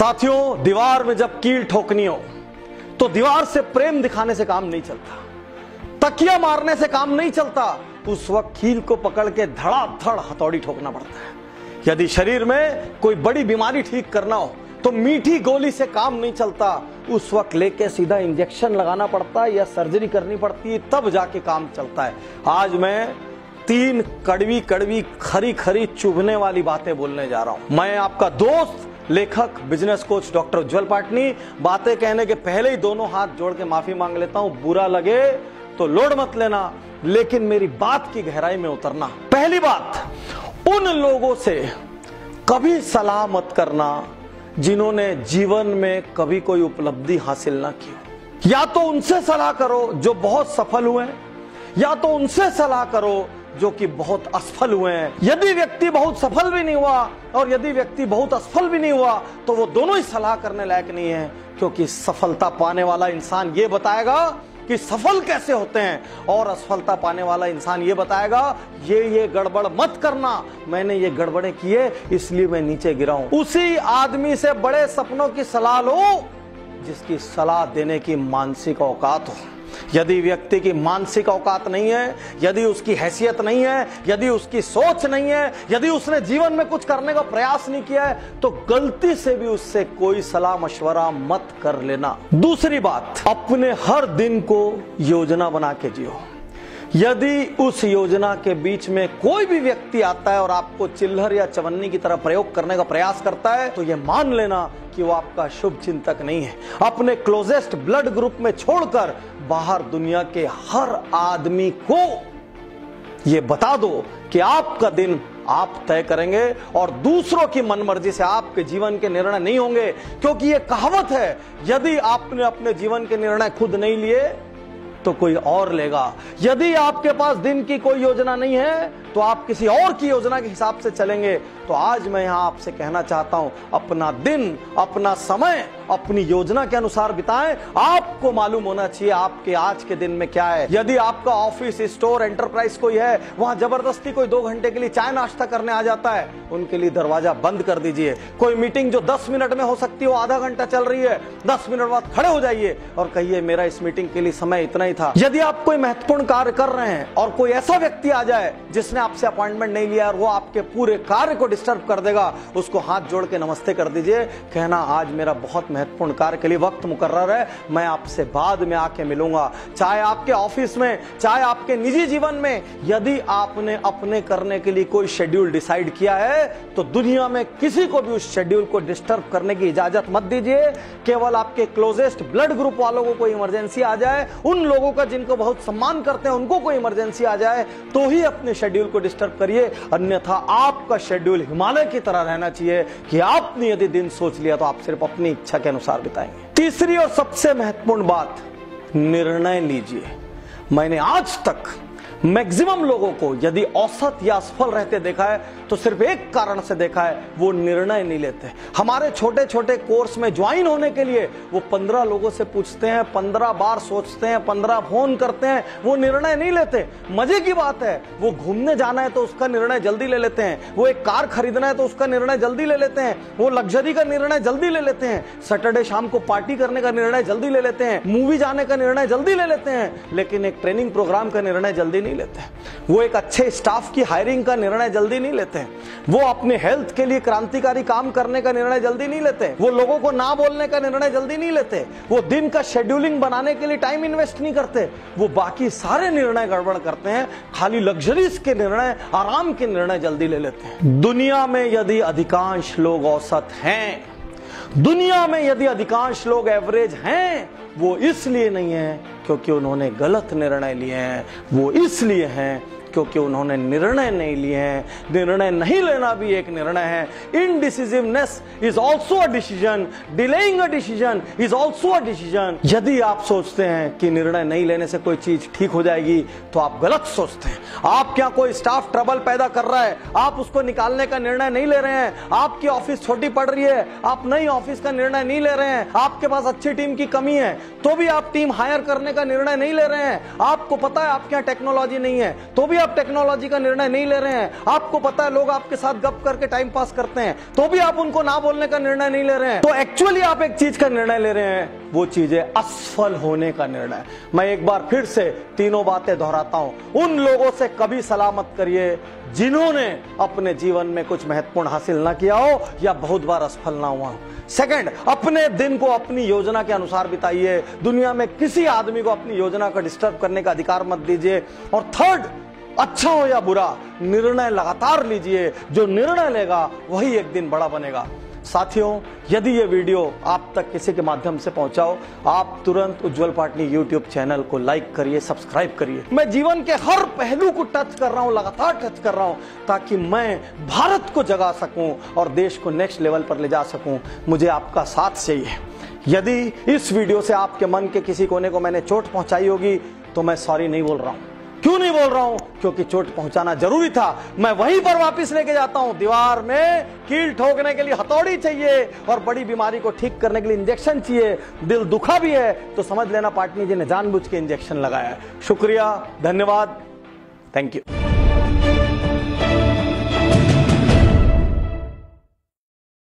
साथियों, दीवार में जब कील ठोकनी हो तो दीवार से प्रेम दिखाने से काम नहीं चलता। तकिया मारने से काम नहीं चलता। उस वक्त कील को पकड़ के धड़ाधड़ हथौड़ी ठोकना पड़ता है। यदि शरीर में कोई बड़ी बीमारी ठीक करना हो तो मीठी गोली से काम नहीं चलता। उस वक्त लेके सीधा इंजेक्शन लगाना पड़ता है या सर्जरी करनी पड़ती है तब जाके काम चलता है। आज मैं तीन कड़वी कड़वी खरी खरी चुभने वाली बातें बोलने जा रहा हूँ। मैं आपका दोस्त लेखक business coach doctor Ujjwal Patni, बातें कहने के पहले ही दोनों हाथ जोड़ के माफ़ी मांग लेता हूँ। बुरा लगे तो लोड मत लेना, लेकिन मेरी बात की गहराई में उतरना। पहली बात, उन लोगों से कभी सलाह मत करना जिन्होंने जीवन में कभी कोई उपलब्धि हासिल ना की या तो उनसे सलाह करो जो बहुत सफल हुए, या तो उनसे सलाह करो जो कि बहुत असफल हुए हैं। यदि व्यक्ति बहुत सफल भी नहीं हुआ और यदि व्यक्ति बहुत असफल भी नहीं हुआ तो वो दोनों ही सलाह करने लायक नहीं है, क्योंकि सफलता पाने वाला इंसान ये बताएगा कि सफल कैसे होते हैं और असफलता पाने वाला इंसान ये बताएगा, ये ये गड़बड़ मत करना। मैंने ये गड़बड़े किए, इसलिए मैं नीचे गिरा हूँ। उसी आदमी से बड़े सपनों की सलाह लो, जिसकी सलाह देने की मानसिक औकात हो। यदि व्यक्ति की मानसिक औकात नहीं है, यदि उसकी हैसियत नहीं है, यदि उसकी सोच नहीं है, यदि उसने जीवन में कुछ करने का प्रयास नहीं किया है तो गलती से भी उससे कोई सलाह मशवरा मत कर लेना। दूसरी बात, अपने हर दिन को योजना बना के जियो। यदि उस योजना के बीच में कोई भी व्यक्ति आता है और आपको चिल्हर या चवन्नी की तरह प्रयोग करने का प्रयास करता है तो यह मान लेना कि वो आपका शुभ चिंतक नहीं है। अपने क्लोजेस्ट ब्लड ग्रुप में छोड़कर बाहर दुनिया के हर आदमी को ये बता दो कि आपका दिन आप तय करेंगे और दूसरों की मनमर्जी से आपके जीवन के निर्णय नहीं होंगे, क्योंकि ये कहावत है, यदि आपने अपने जीवन के निर्णय खुद नहीं लिए तो कोई और लेगा। यदि आपके पास दिन की कोई योजना नहीं है तो आप किसी और की योजना के हिसाब से चलेंगे। तो आज मैं यहाँ आपसे कहना चाहता हूँ, अपना दिन, अपना समय, अपनी योजना के अनुसार बिताएँ। आपको मालूम होना चाहिए आपके आज के दिन में क्या है। यदि आपका ऑफ़िस, स्टोर, एंटरप्राइज कोई है, वहाँ ज़बरदस्ती कोई दो घंटे के लिए चाय नाश्ता करने आ जाता है, उनके लिए दरवाज़ा बंद कर दीजिए। कोई मीटिंग जो दस मिनट में हो सकती है, वो आधा घंटा चल रही है, दस मिनट बाद खड़े हो जाइए और कहिए, मेरा इस मीटिंग के लिए समय इतना ही था। यदि आप कोई महत्वपूर्ण कार्य कर रहे हैं और कोई ऐसा व्यक्ति आ जाए जिसने आपसे अपॉइंटमेंट नहीं लिया और वो आपके पूरे कार्य को डिस्टर्ब कर देगा, उसको हाथ जोड़ के नमस्ते कर दीजिए। कहना, आज मेरा बहुत महत्वपूर्ण कार्य के लिए वक्त मुकर्र है। मैं आपसे बाद में आके मिलूँगा। चाहे आपके ऑफ़िस में, चाहे आपके निजी जीवन में, यदि आपने अपने करने के लिए कोई शेड्यूल डिसाइड किया है तो दुनिया में किसी को भी उस शेड्यूल को डिस्टर्ब करने की इजाज़त मत दीजिए। केवल आपके क्लोजेस्ट ब्लड ग्रुप वालों को कोई इमरजेंसी आ जाए, उन लोगों का जिनको बहुत सम्मान करते हैं, उनको कोई इमरजेंसी आ जाए तो ही अपने शेड्यूल को डिस्टर्ब करिए। अन्यथा आपका शेड्यूल हिमालय की तरह रहना चाहिए कि आपने यदि दिन सोच लिया तो आप सिर्फ़ अपनी इच्छा के अनुसार बिताएँगे। तीसरी और सबसे महत्वपूर्ण बात, निर्णय लीजिए। मैंने आज तक मैक्सिमम लोगों को यदि औसत या असफल रहते देखा है तो सिर्फ़ एक कारण से देखा है, वो निर्णय नहीं लेते। हमारे छोटे छोटे कोर्स में ज्वाइन होने के लिए वो पंद्रह लोगों से पूछते हैं, पंद्रह बार सोचते हैं, पंद्रह फ़ोन करते हैं, वो निर्णय नहीं लेते। मज़े की बात है, वो घूमने जाना है तो उसका निर्णय जल्दी ले लेते हैं। वो एक कार खरीदना है तो उसका निर्णय जल्दी ले लेते हैं। वो लग्जरी का निर्णय जल्दी ले लेते हैं। सैटरडे शाम को पार्टी करने का निर्णय जल्दी ले लेते हैं। मूवी जाने का निर्णय जल्दी ले लेते हैं। लेकिन एक ट्रेनिंग प्रोग्राम का निर्णय जल्दी नहीं लेते वो एक अच्छे स्टाफ की हायरिंग का निर्णय जल्दी नहीं लेते हैं। वो अपने हेल्थ के लिए क्रांतिकारी काम करने का निर्णय जल्दी नहीं लेते वो लोगों को ना बोलने का निर्णय जल्दी नहीं लेते वो दिन का शेड्यूलिंग बनाने के लिए टाइम इन्वेस्ट नहीं करते वो बाकी सारे निर्णय गड़बड़ करते हैं। खाली लग्जरीज के निर्णय, आराम के निर्णय जल्दी ले लेते हैं। दुनिया में यदि अधिकांश लोग औसत हैं दुनिया में यदि अधिकांश लोग एवरेज हैं, वो इसलिए नहीं है क्योंकि उन्होंने गलत निर्णय लिए हैं, वो इसलिए हैं क्योंकि उन्होंने निर्णय नहीं लिए हैं। निर्णय नहीं लेना भी एक निर्णय है। Indecisiveness is also a decision delaying a decision is also a decision यदि आप सोचते हैं कि निर्णय नहीं लेने से कोई चीज़ ठीक हो जाएगी तो आप गलत सोचते हैं। आप क्या कोई स्टाफ ट्रबल पैदा कर रहा है? आप उसको निकालने का निर्णय नहीं ले रहे हैं। आपकी ऑफ़िस छोटी पड़ रही है। आप नई ऑफ़िस का निर्णय नहीं ले रहे हैं। आपके पास अच्छी टीम की कमी है। तो भी आप टीम हायर करने का निर्णय नहीं ले रहे हैं। आपको पता है आपके यहाँ टेक्नोलॉजी नहीं है। तो भी आप टेक्नोलॉजी का निर्णय नहीं ले रहे हैं। आपको पता है, लोग आपके साथ गप करके टाइम पास करते हैं। तो भी आप उनको ना बोलने का निर्णय नहीं ले रहे हैं। तो एक्चुअली आप एक चीज़ का निर्णय ले रहे हैं, वो चीज़ है असफल होने का निर्णय। मैं एक बार फिर से तीनों बातें दोहराता हूँ। उन लोगों से कभी सलामत करिए जिन्होंने अपने जीवन में कुछ महत्वपूर्ण हासिल ना किया हो या बहुत बार असफल ना हुआ सेकंड अपने दिन को अपनी योजना के अनुसार बिताइए। दुनिया में किसी आदमी को अपनी योजना का डिस्टर्ब करने का अधिकार मत दीजिए। और थर्ड अच्छा हो या बुरा, निर्णय लगातार लीजिए। जो निर्णय लेगा, वही एक दिन बड़ा बनेगा। साथियों, यदि ये वीडियो आप तक किसी के माध्यम से पहुंचाओ, आप तुरंत उज्जवल पाटनी यूट्यूब चैनल को लाइक करिए सब्सक्राइब करिए। मैं जीवन के हर पहलू को टच कर रहा हूँ, लगातार टच कर रहा हूँ, ताकि मैं भारत को जगा सकूँ और देश को नेक्स्ट लेवल पर ले जा सकूँ। मुझे आपका साथ चाहिए। यदि इस वीडियो से आपके मन के किसी कोने को मैंने चोट पहुंचाई होगी तो मैं सॉरी नहीं बोल रहा हूँ। क्यों नहीं बोल रहा हूँ? क्योंकि चोट पहुंचाना ज़रूरी था, मैं वहीं पर वापस लेके जाता हूँ। दीवार में कील ठोकने के लिए हथौड़ी चाहिए और बड़ी बीमारी को ठीक करने के लिए इंजेक्शन चाहिए। दिल दुखा भी है तो समझ लेना पाटनी जी ने जानबूझ के इंजेक्शन लगाया शुक्रिया, धन्यवाद। Thank you